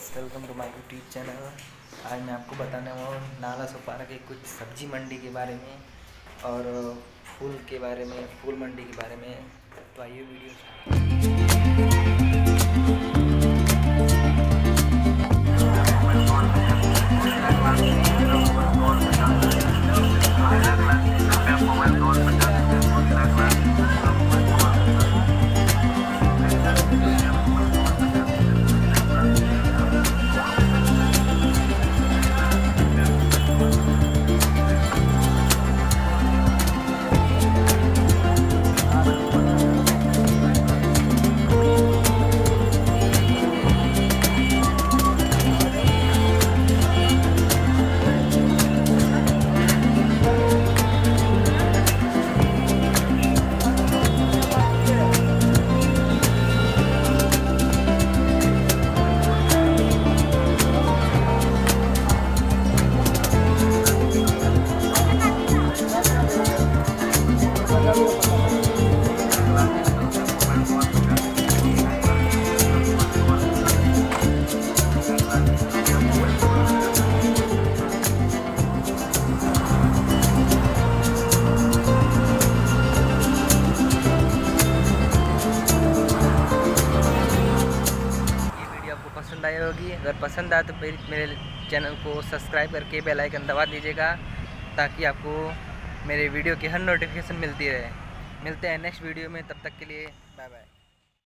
Guys welcome to my YouTube channel आज मैं आपको बताने वाला हूँ नाला सोपारा के कुछ सब्ज़ी मंडी के बारे में और फूल के बारे में, फूल मंडी के बारे में। तो आइए वीडियो पसंद आई होगी। अगर पसंद आए तो फिर मेरे चैनल को सब्सक्राइब करके बेल आइकन दबा दीजिएगा ताकि आपको मेरे वीडियो की हर नोटिफिकेशन मिलती रहे। मिलते हैं नेक्स्ट वीडियो में, तब तक के लिए बाय बाय